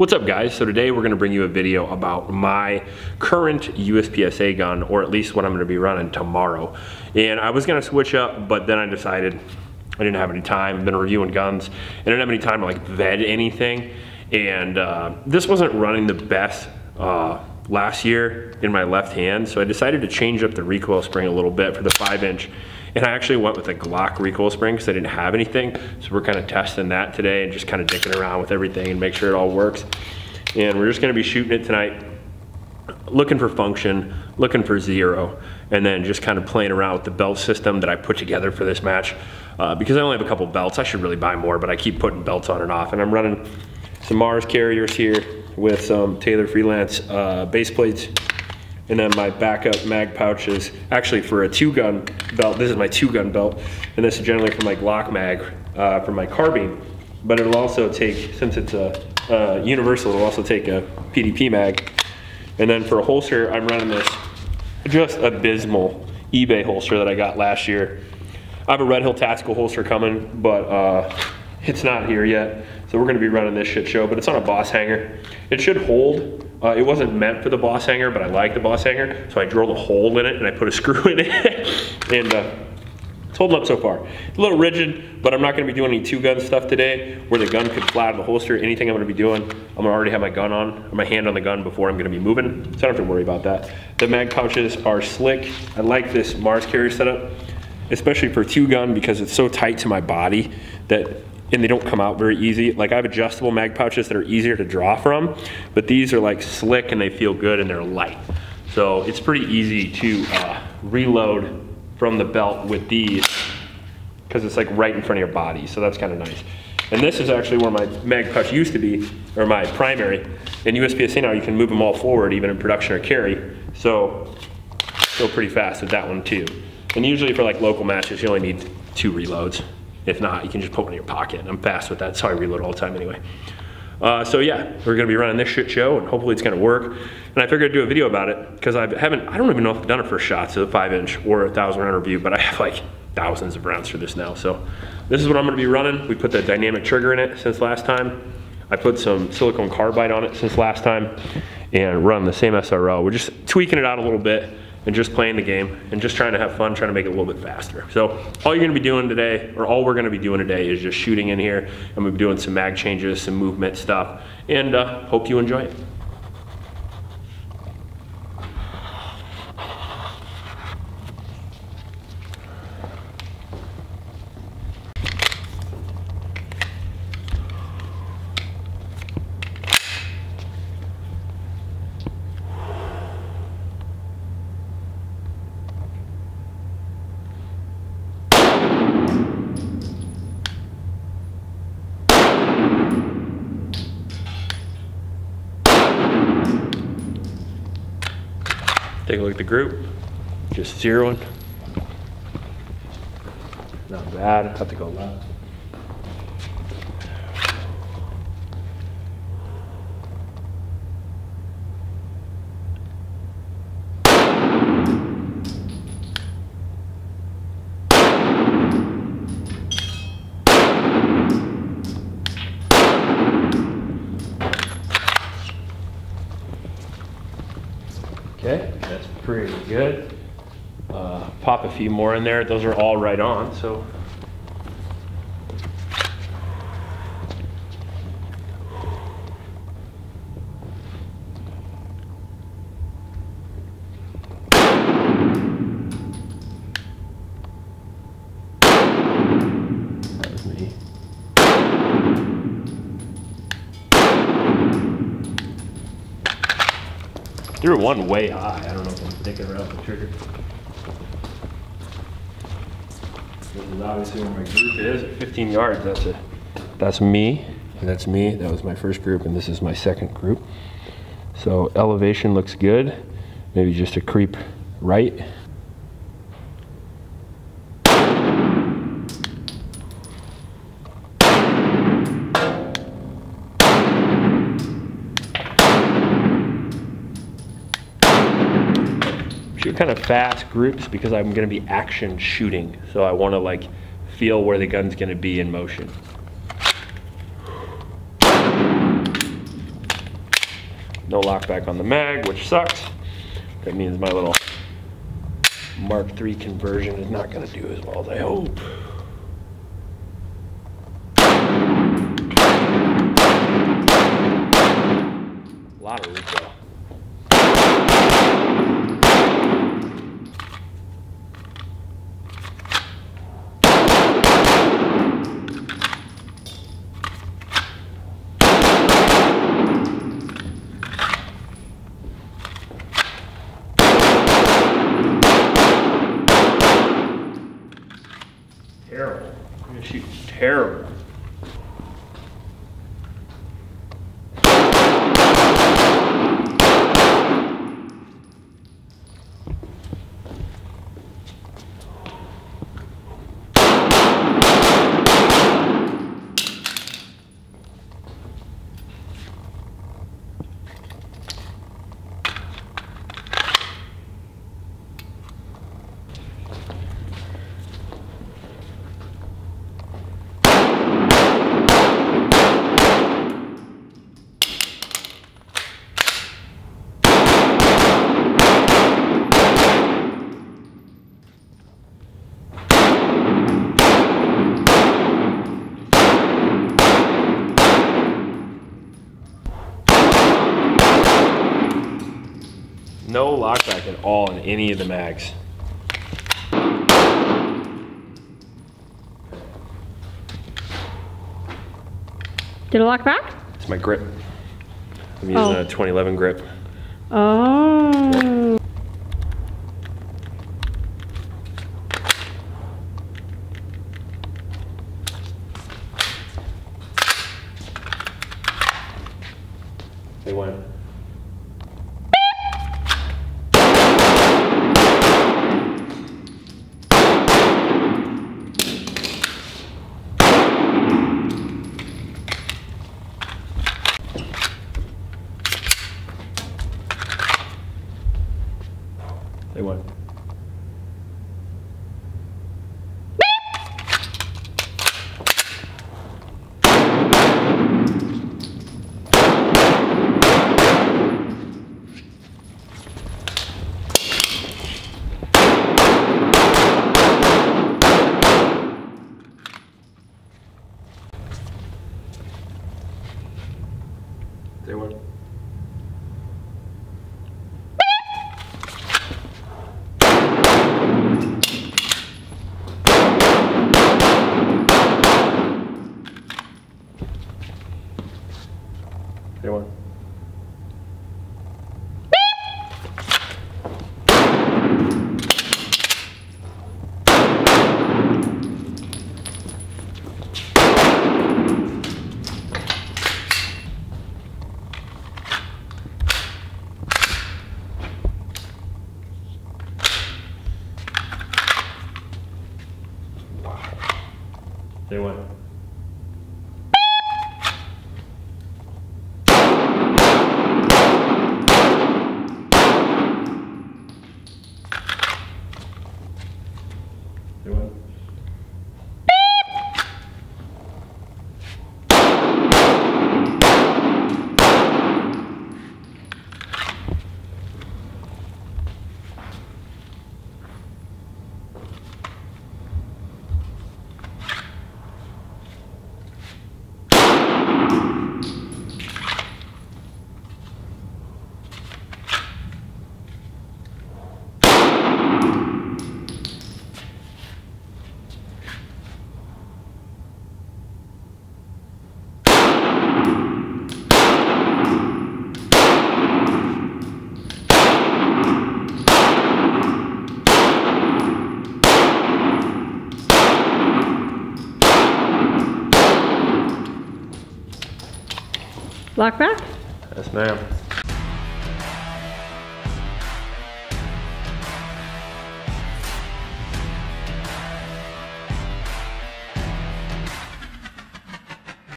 What's up guys? So today we're gonna bring you a video about my current USPSA gun, or at least what I'm gonna be running tomorrow. And I was gonna switch up, but then I decided I didn't have any time. I've been reviewing guns, and I didn't have any time to like vet anything. And uh, this wasn't running the best uh, last year in my left hand, so I decided to change up the recoil spring a little bit for the five inch. And I actually went with a Glock recoil spring because I didn't have anything. So we're kind of testing that today and just kind of dicking around with everything and make sure it all works. And we're just gonna be shooting it tonight, looking for function, looking for zero, and then just kind of playing around with the belt system that I put together for this match. Uh, because I only have a couple belts, I should really buy more, but I keep putting belts on and off. And I'm running some Mars carriers here with some Taylor Freelance uh, base plates and then my backup mag pouches, actually for a two gun belt, this is my two gun belt, and this is generally for my Glock mag, uh, for my carbine, but it'll also take, since it's a, universal, it'll also take a PDP mag. And then for a holster, I'm running this just abysmal eBay holster that I got last year. I have a Red Hill Tactical holster coming, but uh, it's not here yet. So we're gonna be running this shit show, but it's on a boss hanger. It should hold. Uh, it wasn't meant for the boss hanger, but I like the boss hanger. So I drilled a hole in it and I put a screw in it. and uh, it's holding up so far. A little rigid, but I'm not gonna be doing any two gun stuff today where the gun could fly out of the holster. Anything I'm gonna be doing, I'm gonna already have my gun on, my hand on the gun before I'm gonna be moving. So I don't have to worry about that. The mag pouches are slick. I like this Mars carrier setup, especially for two gun because it's so tight to my body that and they don't come out very easy. Like I have adjustable mag pouches that are easier to draw from, but these are like slick and they feel good and they're light. So it's pretty easy to uh, reload from the belt with these because it's like right in front of your body. So that's kind of nice. And this is actually where my mag pouch used to be, or my primary. In USPSA now, you can move them all forward, even in production or carry. So go pretty fast with that one too. And usually for like local matches, you only need two reloads. If not, you can just put one in your pocket. I'm fast with that, so I reload all the time anyway. Uh, so yeah, we're gonna be running this shit show and hopefully it's gonna work. And I figured I'd do a video about it because I haven't, I don't even know if I've done a first shot to the five inch or a thousand round review, but I have like thousands of rounds for this now. So this is what I'm gonna be running. We put the dynamic trigger in it since last time. I put some silicone carbide on it since last time and run the same SRO. We're just tweaking it out a little bit and just playing the game and just trying to have fun, trying to make it a little bit faster. So all you're gonna be doing today, or all we're gonna be doing today is just shooting in here and we'll be doing some mag changes, some movement stuff, and uh, hope you enjoy it. Take a look at the group, just zeroing. Not bad, have to go left. Okay, that's pretty good. Uh, pop a few more in there. Those are all right on, so. That was me. Threw one way high. I don't know sticking around the trigger. This is obviously where my group is at 15 yards. That's it. That's me, and that's me. That was my first group, and this is my second group. So elevation looks good. Maybe just a creep right. Kind of fast groups because I'm gonna be action shooting. So I wanna like feel where the gun's gonna be in motion. No lockback on the mag, which sucks. That means my little Mark III conversion is not gonna do as well as I hope. A lot of recoil. Terrible. I'm gonna shoot terrible. No lockback at all in any of the mags. Did it lock back? It's my grip. I'm oh. using Oh. a 2011 grip. Oh. They went. They went. Lock back? Yes, ma'am.